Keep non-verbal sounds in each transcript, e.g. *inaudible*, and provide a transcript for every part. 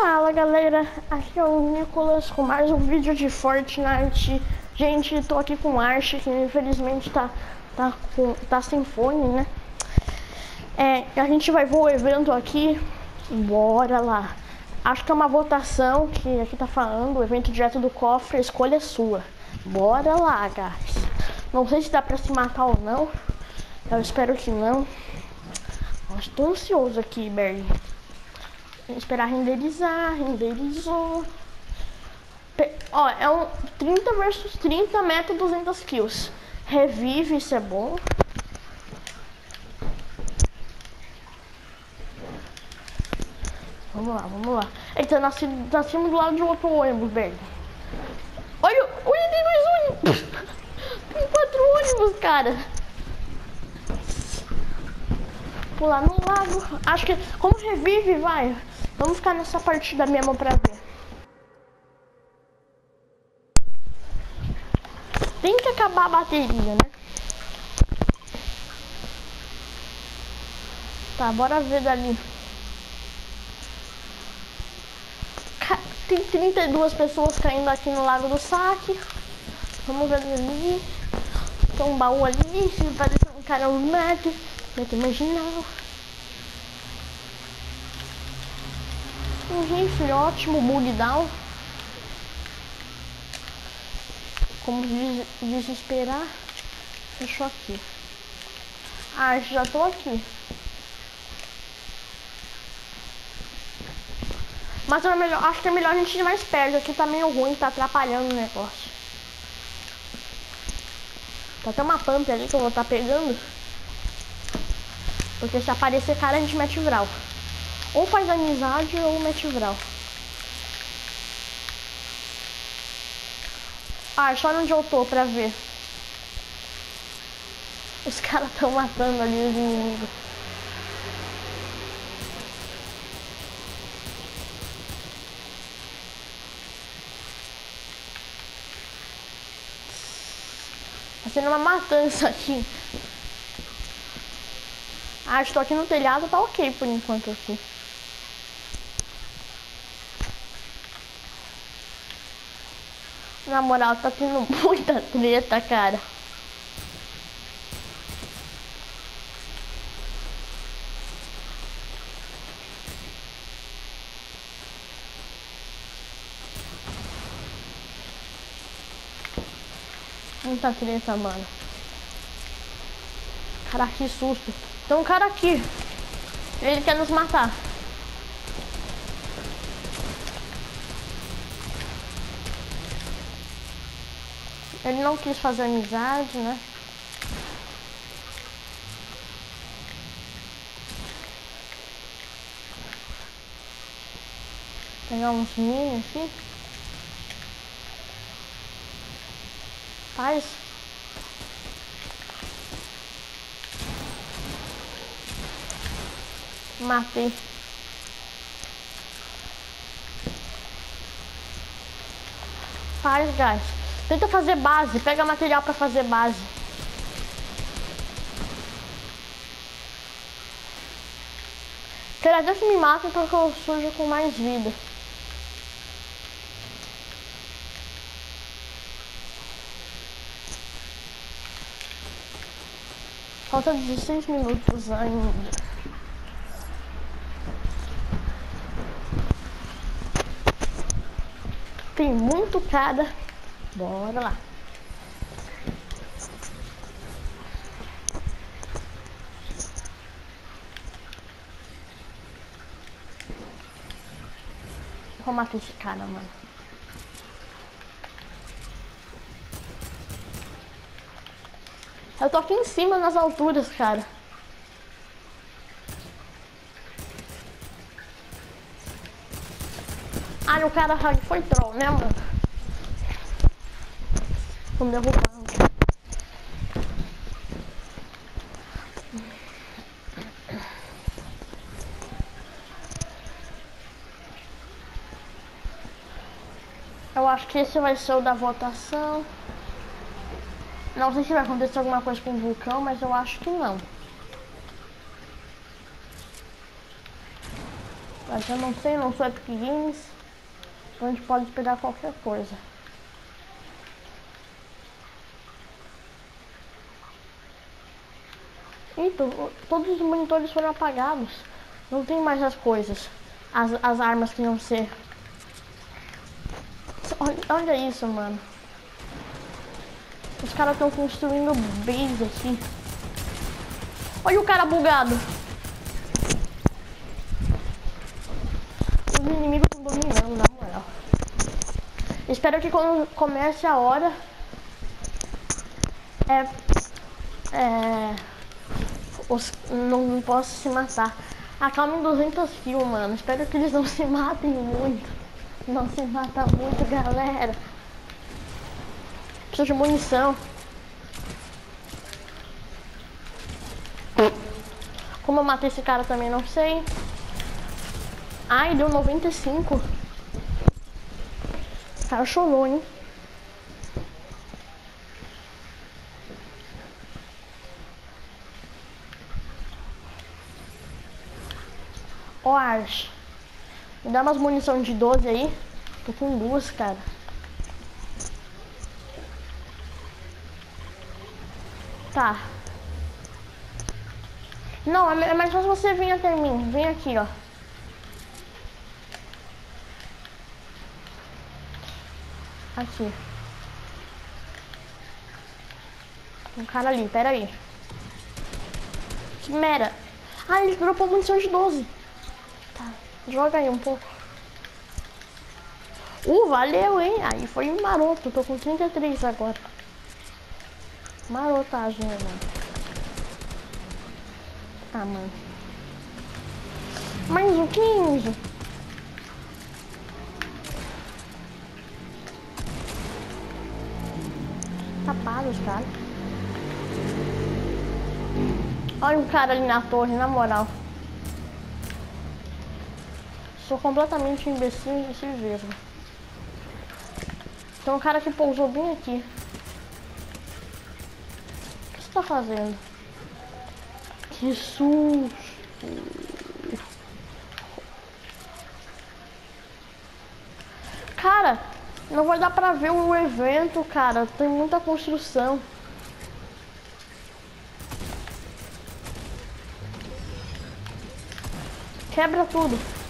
Fala galera, aqui é o Nicolas com mais um vídeo de Fortnite. Gente, tô aqui com o que infelizmente tá, tá, com, tá sem fone, né? É, a gente vai ver o evento aqui, bora lá. Acho que é uma votação que aqui tá falando, o evento direto do cofre, a escolha é sua. Bora lá, guys. Não sei se dá pra se matar ou não, eu espero que não. Nossa, tô ansioso aqui, Berg. Esperar renderizar, renderizou. Pe ó, é um 30 versus 30, meta 200 kills. Revive, isso é bom. Vamos lá, vamos lá. Eita, nasci, nascemos do lado de outro ônibus, velho. Olha, olha, tem dois ônibus. *laughs* Tem quatro ônibus, cara. Pular no lago. Acho que, como revive, vai. Vamos ficar nessa partida mesmo pra ver. Tem que acabar a bateria, né? Tá, bora ver dali. Tem 32 pessoas caindo aqui no Lago do Saque. Vamos ver ali. Tem um baú ali, parece um cara no map. Meta marginal. Um rifle ótimo, bug down. Como des desesperar. Fechou aqui. Ah, já tô aqui. Mas é melhor, acho que é melhor a gente ir mais perto. Aqui tá meio ruim, tá atrapalhando o negócio. Tá até uma pump ali que eu vou estar tá pegando. Porque se aparecer cara, a gente mete vral. Ou faz amizade ou mete vral. Ah, só onde eu tô pra ver. Os caras estão matando ali os inimigos. Tá sendo uma matança aqui. Ah, estou aqui no telhado, tá ok por enquanto aqui. Na moral, tá tendo *laughs* muita treta, cara. Muita treta, mano. Cara, que susto. Tem um cara aqui. Ele quer nos matar. Ele não quis fazer amizade, né? Pegar uns mini aqui. Faz. Matei. Faz, guys. Tenta fazer base, pega material pra fazer base. Quero que me matem porque eu sujo com mais vida. Falta 16 minutos ainda. Tem muito cara. Bora lá. Vou matar esse cara, mano. Eu tô aqui em cima nas alturas, cara. Ah, o cara foi troll, né, mano? Me. Eu acho que esse vai ser o da votação. Não sei se vai acontecer alguma coisa com o vulcão, mas eu acho que não. Mas eu não sei, não sou Epic Games. Então a gente pode pegar qualquer coisa. Então, todos os monitores foram apagados. Não tem mais as coisas. As, as armas que não ser. Olha, olha isso, mano. Os caras estão construindo base aqui. Olha o cara bugado. Os inimigos estão dominando, na moral. Espero que quando comece a hora... É... É... Os, não, não posso se matar. Acalme 200 kills, mano. Espero que eles não se matem muito. Não se mata muito, galera. Preciso de munição. Como eu matei esse cara também, não sei. Ai, deu 95. O cara chorou, hein? Arch. Me dá umas munição de 12 aí. Tô com duas, cara. Tá. Não, é, é mais fácil você vir até mim. Vem aqui, ó. Aqui. Um cara ali, pera aí. Que mera. Ah, ele dropou munição de 12. Tá, joga aí um pouco. Uh, valeu, hein? Aí foi maroto. Tô com 33 agora. Marotagem, mano. Ah, mano. Mais um 15. Tapado os caras. Olha um cara ali na torre, na moral. Sou completamente imbecil nesse mesmo. Tem um cara que pousou bem aqui. O que você tá fazendo? Que susto! Cara, não vai dar pra ver o evento, cara. Tem muita construção. Quebra tudo.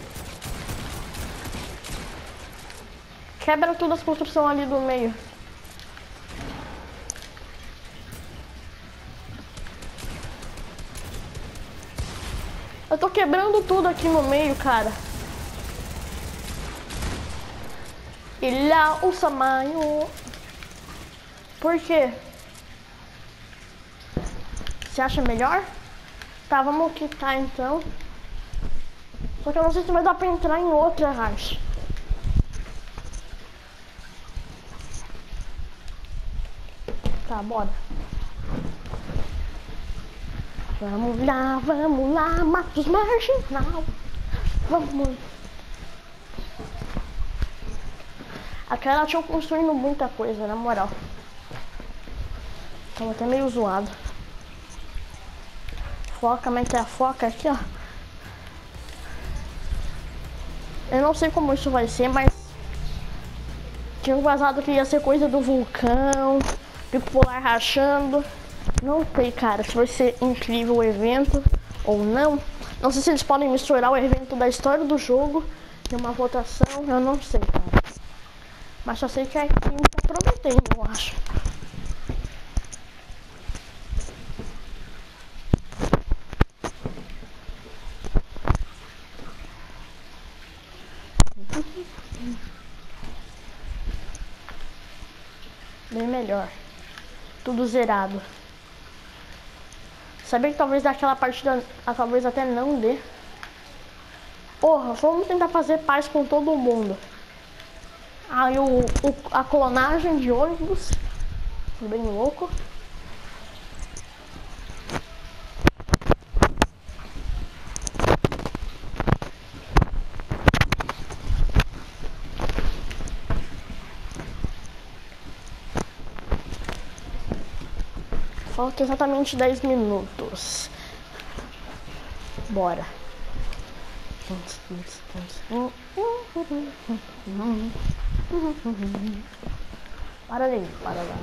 Quebra todas as construções ali do meio. Eu tô quebrando tudo aqui no meio, cara. E lá o tamanho. Por quê? Você acha melhor? Tá, vamos quitar então. Só que eu não sei se vai dar pra entrar em outra racha. Tá, bora. Vamos lá, vamos lá, Matos Marginal. Vamos. Aquela tinha construindo muita coisa, na moral. Tava até meio zoado. Foca, mas tem a foca aqui, ó. Eu não sei como isso vai ser, mas... Tinha vazado que ia ser coisa do vulcão, bipolar rachando. Não sei, cara, se vai ser incrível o evento ou não. Não sei se eles podem misturar o evento da história do jogo e uma votação, eu não sei, cara. Mas só sei que a equipe tá prometendo, eu acho. Bem melhor. Tudo zerado. Sabia que talvez daquela partida, talvez até não dê. Porra, vamos tentar fazer paz com todo mundo. Aí o, o a clonagem de ônibus. Bem louco. Falta exatamente 10 minutos. Bora. Para de para lá.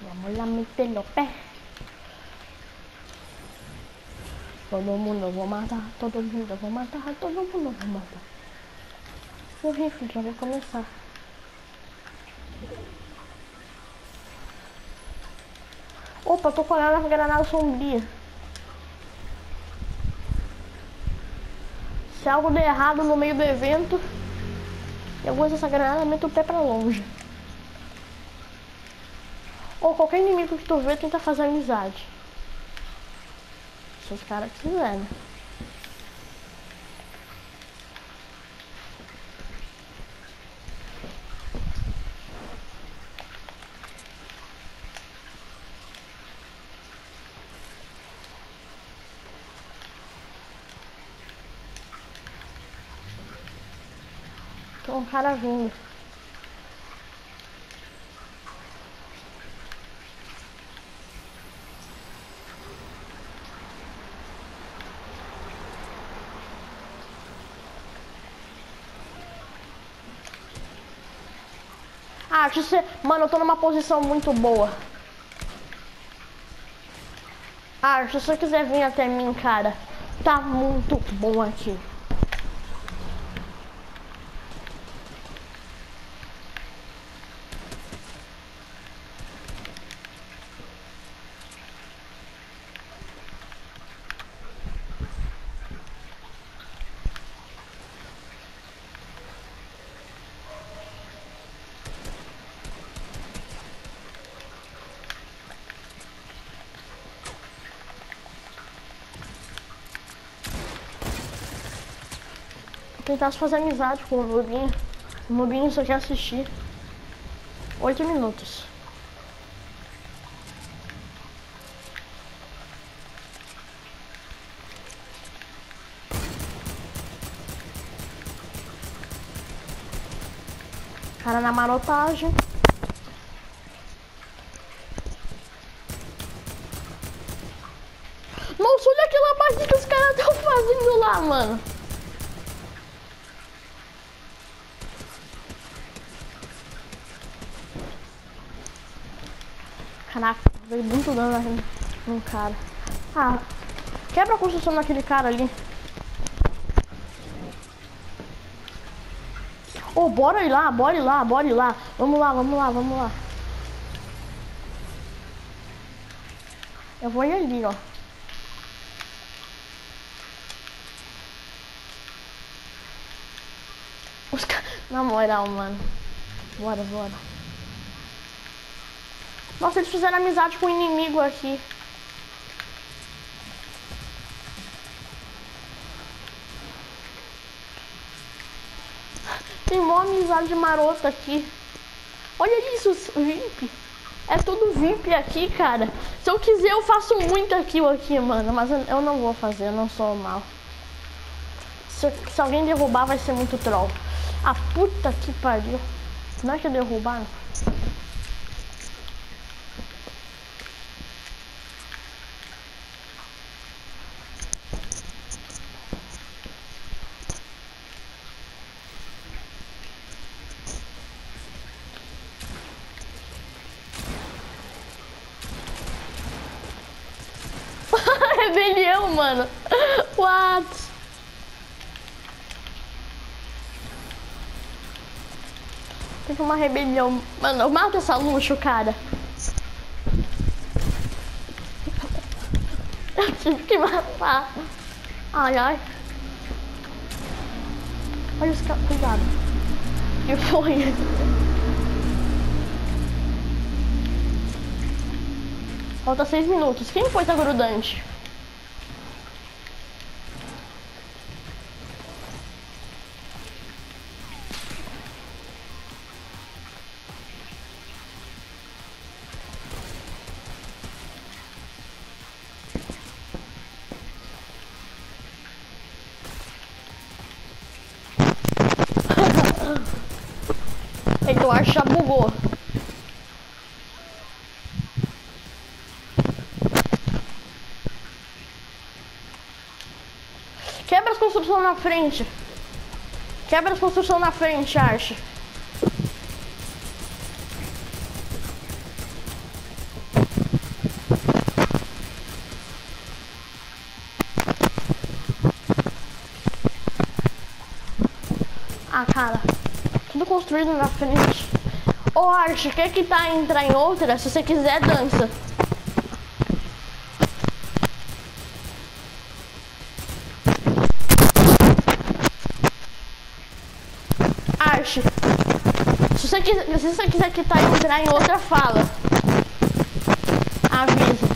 Vamos lá meter los pés. Todo mundo vou matar, todo mundo vou matar, todo mundo vou matar. O rifle já vai começar. Opa, tô colhendo a granada sombria. Se algo der errado no meio do evento, eu uso essa granada e meto o pé pra longe. Ou qualquer inimigo que tu vê, tenta fazer amizade. Se os caras quiserem. Cara vindo. Ah, deixa você... Mano, eu tô numa posição muito boa. Ah, se você quiser vir até mim, cara, tá muito bom aqui. Tentasse fazer amizade com o Nubinho. O Nubinho só quer assistir. Oito minutos. Cara na marotagem. Nossa, olha aquela parte que os caras estão fazendo lá, mano. Caraca, veio muito dano no, no cara. Ah, quebra a construção daquele cara ali. Oh, bora ir lá, bora ir lá, bora ir lá. Vamos lá, vamos lá, vamos lá. Eu vou ir ali, ó. Os caras... *laughs* Na moral, mano. Bora, bora. Nossa, eles fizeram amizade com o inimigo aqui. Tem mó amizade marota aqui. Olha isso, VIP. É tudo VIP aqui, cara. Se eu quiser, eu faço muito aqui aqui, mano. Mas eu não vou fazer, eu não sou mal. Se, se alguém derrubar, vai ser muito troll. A ah, puta que pariu. Não é que derrubaram? rebelião, mano. What? Teve uma rebelião. Mano, mata essa luxo, cara. *laughs* Eu tive que matar. Ai, ai. Olha os caras. Cuidado. E foi. Falta seis minutos. Quem foi essa grudante? Já bugou. Quebra as construções na frente. Quebra as construções na frente, Arche. Ah, cara. Tudo construído na frente. Ô, Arte, quer que tá entrar em outra? Se você quiser, dança. Arte. Se você quiser, se você quiser que tá entrar em outra, fala. Avisa.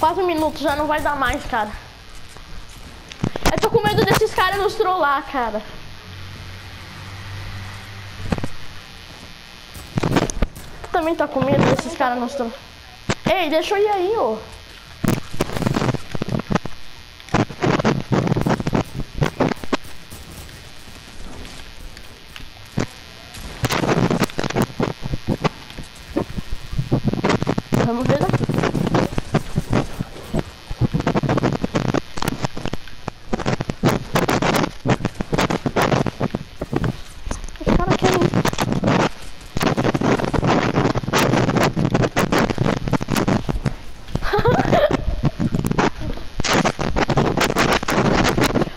Quatro minutos, já não vai dar mais, cara. Eu tô com medo desses caras nos trollar, cara. Também tá com medo desses caras nos trollar? Ei, deixa eu ir aí, ô. Vamos ver daqui. Os caras querem.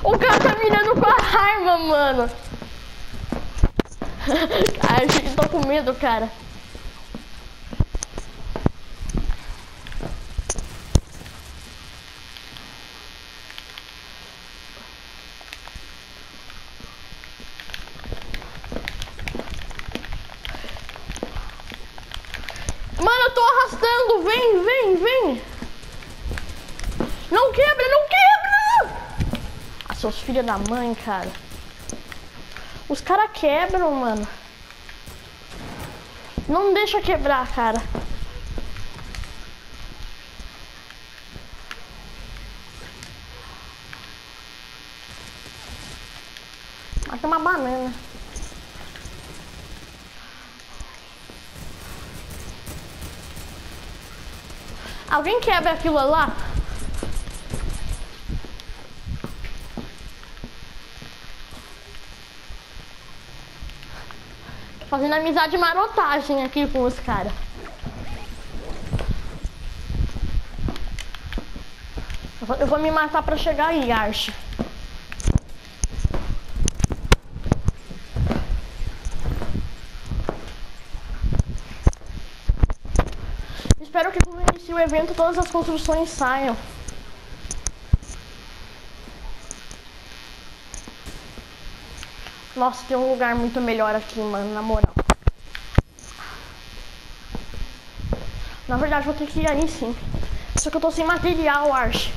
o cara tá mirando com a arma, mano. Ai, cara. Mano, eu tô arrastando. Vem, vem, vem. Não quebra, não quebra. Ah, seus filhos da mãe, cara. Os caras quebram, mano. Não deixa quebrar, cara. Mata uma banana. Alguém quebra aquilo lá? Fazendo amizade marotagem aqui com os caras. Eu vou- me matar pra chegar aí, Arche. Espero que quando inicie o evento todas as construções saiam. Nossa, tem um lugar muito melhor aqui, mano, na moral. Na verdade, vou ter que ir aí sim. Só que eu tô sem material, Arch.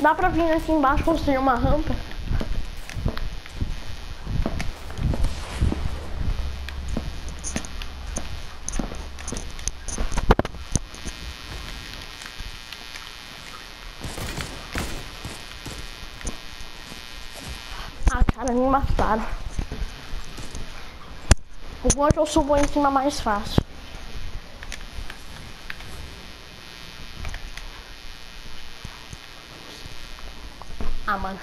Dá pra vir aqui embaixo construir uma rampa? Ah, cara, me mataram. Que eu subo em cima mais fácil. Ah, mano.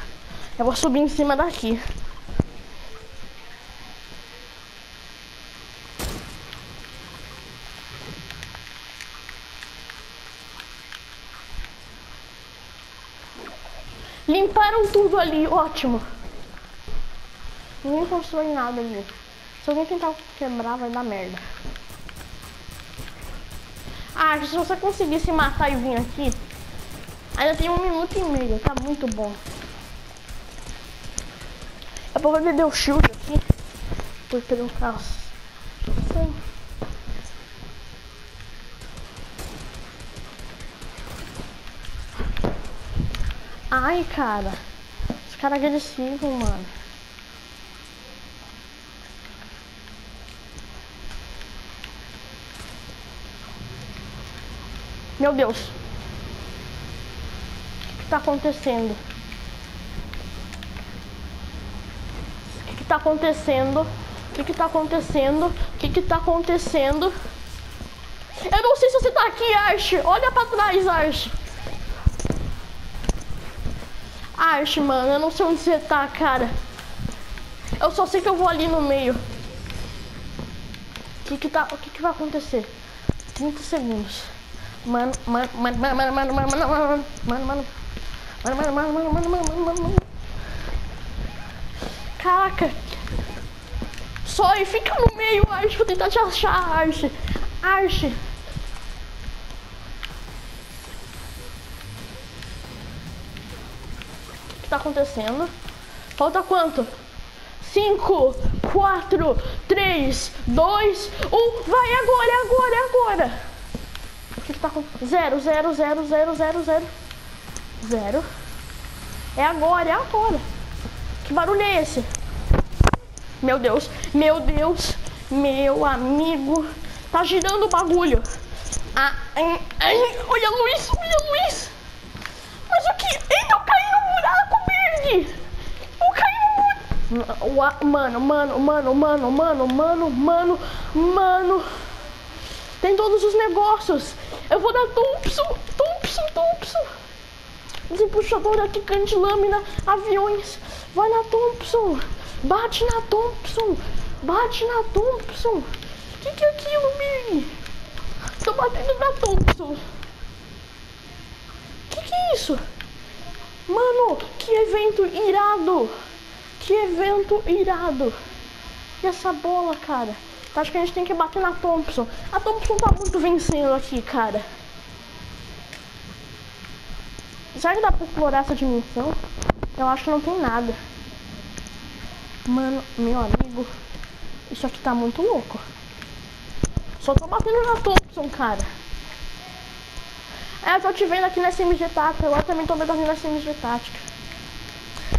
Eu vou subir em cima daqui. Limparam tudo ali, ótimo. Ninguém constrói nada ali. Se alguém tentar quebrar, vai dar merda. Ah, se você conseguir se matar e vir aqui, ainda tem um minuto e meio, tá muito bom. Eu vou beber o shield aqui, por ter um carro. Ai, cara. Os caras agressivos, mano. Meu Deus. O que, tá acontecendo? O que, tá acontecendo? O que, tá acontecendo? O que, que tá acontecendo? Eu não sei se você tá aqui, Arch. Olha pra trás, Arch. Arte, mano, eu não sei onde você tá, cara. Eu só sei que eu vou ali no meio. O que que tá, o que que vai acontecer? 30 segundos. Mano, mano, mano, mano, mano, mano, mano, mano, mano, mano, mano. Mano, mano, mano, mano, mano, mano, mano. Caraca. Só e fica no meio, Arche. Vou tentar te achar, Arche. Arche. O que tá acontecendo? Falta quanto? 5, 4, 3, 2, 1. Vai agora, é agora, é agora. Que, tá acontecendo? 0, 0, 0, 0, 0, 0. 0. É agora, é agora. Que barulho é esse? Meu Deus, meu Deus, meu amigo. Tá girando o bagulho. Ah, ai, ai, olha a luz, olha a luz. Mas o que? Eita, eu caí no buraco verde. Eu caí no buraco. Mano, mano, mano, mano, mano, mano, mano, mano. Tem todos os negócios. Eu vou dar Thompson, Thompson, Thompson. Desempuxador aqui, cante lâmina, aviões. Vai na Thompson. Bate na Thompson. Bate na Thompson. Que, que é aquilo, Bird? Tô batendo na Thompson. Que que é isso? Mano, que evento irado. Que evento irado. E essa bola, cara? Acho que a gente tem que bater na Thompson. A Thompson tá muito vencendo aqui, cara. Será que dá pra explorar essa dimensão? Eu acho que não tem nada. Mano, meu amigo. Isso aqui tá muito louco. Só tô batendo na Thompson, cara. É, eu tô te vendo aqui na SMG Tática. Agora também tô aqui na SMG Tática.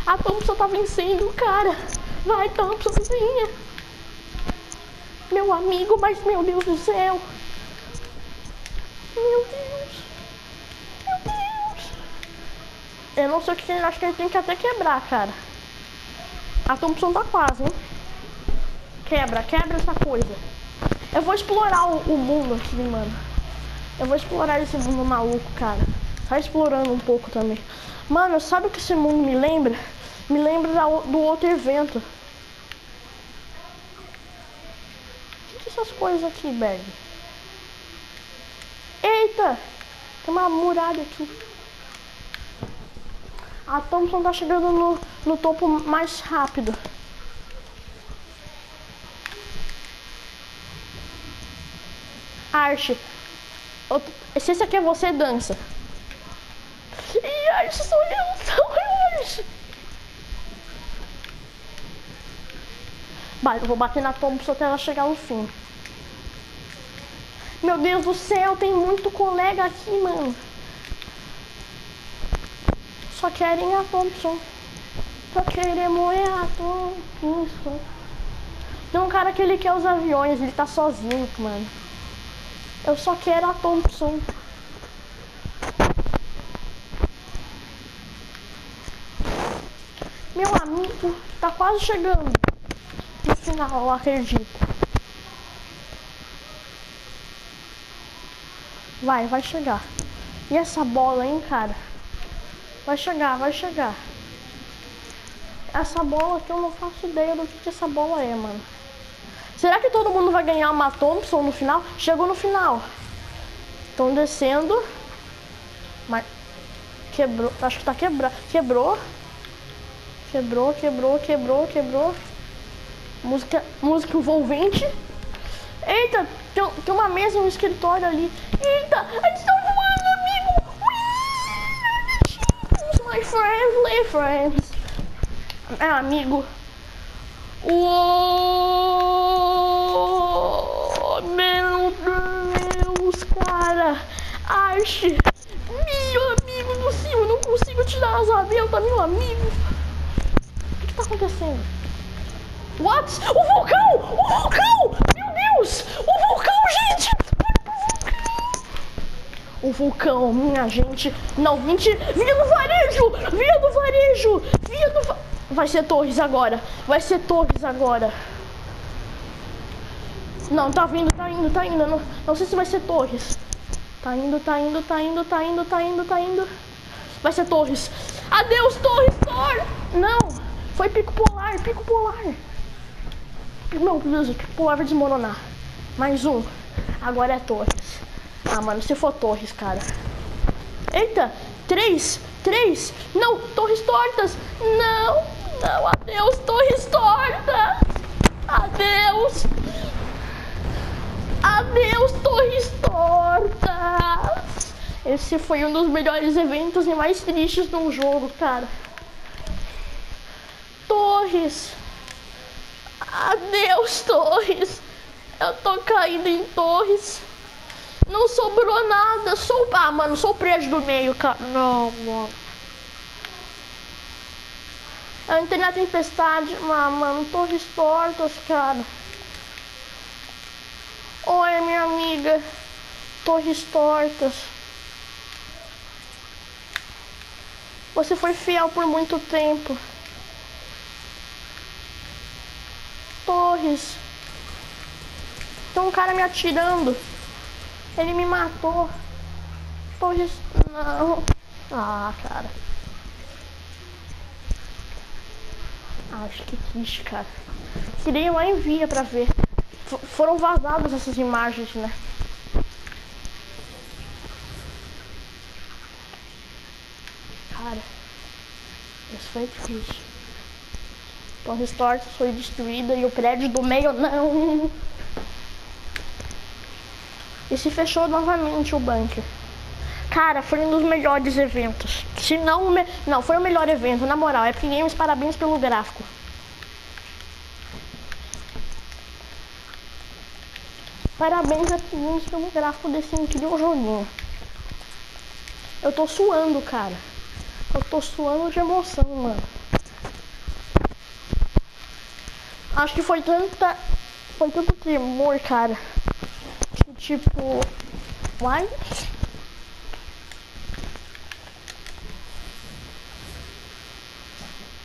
A Thompson tá vencendo, cara. Vai, Thompsonzinha. Meu amigo, mas meu Deus do céu. Meu Deus. Meu Deus. Eu não sei o que acho que gente tem que até quebrar, cara. A Thompson tá quase, hein? Quebra, quebra essa coisa. Eu vou explorar o, o mundo aqui, mano. Eu vou explorar esse mundo maluco, cara. Tá explorando um pouco também. Mano, sabe o que esse mundo me lembra? Me lembra do outro evento. Essas coisas aqui, Berg? Eita! Tem uma muralha aqui. A Thompson tá chegando no, no topo mais rápido. Arte. Se esse aqui é você, dança. Ih, Arte, sou eu, sou eu, Arte. Eu vou bater na Thompson até ela chegar no fim. Meu Deus do céu, tem muito colega aqui, mano. Só querem a Thompson. Só queremos é a Thompson. Tem um cara que ele quer os aviões, ele tá sozinho, mano. Eu só quero a Thompson. Meu amigo, tá quase chegando. Final, eu acredito. Vai, vai chegar. E essa bola, hein, cara? Vai chegar, vai chegar. Essa bola aqui eu não faço ideia do que, que essa bola é, mano. Será que todo mundo vai ganhar uma Thompson no final? Chegou no final. Estão descendo. Mas quebrou. Acho que tá quebrado. Quebrou. Quebrou, quebrou, quebrou, quebrou. Música, música envolvente. Eita, tem, tem uma mesa no escritório ali. Eita, a gente tá voando, amigo! My friendly friends. É, amigo. Uou! Meu Deus, cara. Arche. Meu amigo do céu, eu não consigo tirar as abentas, meu amigo. O que, que tá acontecendo? What? O vulcão! O vulcão! Deus! O vulcão, gente! O vulcão, minha gente. Não, mentira. Via do varejo! Via do varejo! Via do va... Vai ser Torres agora. Vai ser Torres agora. Não, tá vindo, tá indo, tá indo. Não, não sei se vai ser Torres. Tá indo, tá indo, tá indo, tá indo, tá indo, tá indo. Vai ser Torres. Adeus, Torres, Torres. Não, foi pico polar, pico polar. Meu Deus, o pico polar vai desmoronar. Mais um. Agora é Torres. Ah, mano, se for Torres, cara. Eita, três, três. Não, Torres tortas. Não, não, adeus, Torres tortas. Adeus. Adeus, Torres tortas. Esse foi um dos melhores eventos e mais tristes do jogo, cara. Torres. Adeus, Torres. Eu tô caindo em Torres. Não sobrou nada. Sou. Ah, mano, sou o prédio do meio, cara. Não, mano. Eu entrei na tempestade. Ah, mano, Torres tortas, cara. Oi, minha amiga. Torres tortas. Você foi fiel por muito tempo. Torres. Tem um cara me atirando. Ele me matou. Torres. Não. Ah, cara. Acho que triste, cara. Queria lá envia pra ver. F foram vazadas essas imagens, né? Cara, isso foi triste. Torres Tortas foi destruída e o prédio do meio não. E se fechou novamente o bunker. Cara, foi um dos melhores eventos. Se não, me... não, foi o melhor evento, na moral. Epic Games, parabéns pelo gráfico. Parabéns a Games pelo gráfico desse incrível joguinho. Eu tô suando, cara. Eu tô suando de emoção, mano. Acho que foi tanta. Foi tanto tremor, cara. Que tipo. Uai?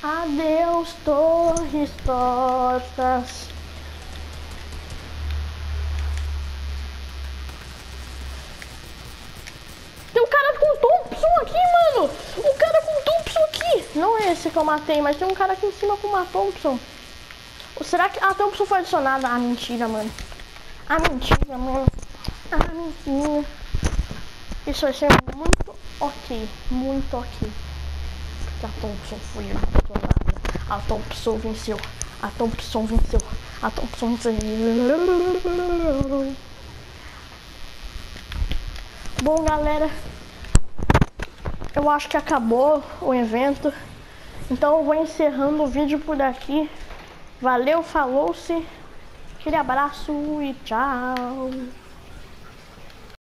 Adeus, torres tortas. Tem um cara com Thompson aqui, mano. Um cara com Thompson aqui. Não é esse que eu matei, mas tem um cara aqui em cima com uma Thompson. Ou será que a Thompson foi adicionada? Ah, mentira, mano. Ah, mentira, mano. Ah, mentira. Isso vai ser muito ok. Muito ok que a Thompson foi eliminada. A Thompson venceu. A Thompson venceu. A Thompson venceu. Bom, galera, eu acho que acabou o evento. Então eu vou encerrando o vídeo por aqui. Valeu, falou-se. Aquele abraço e tchau.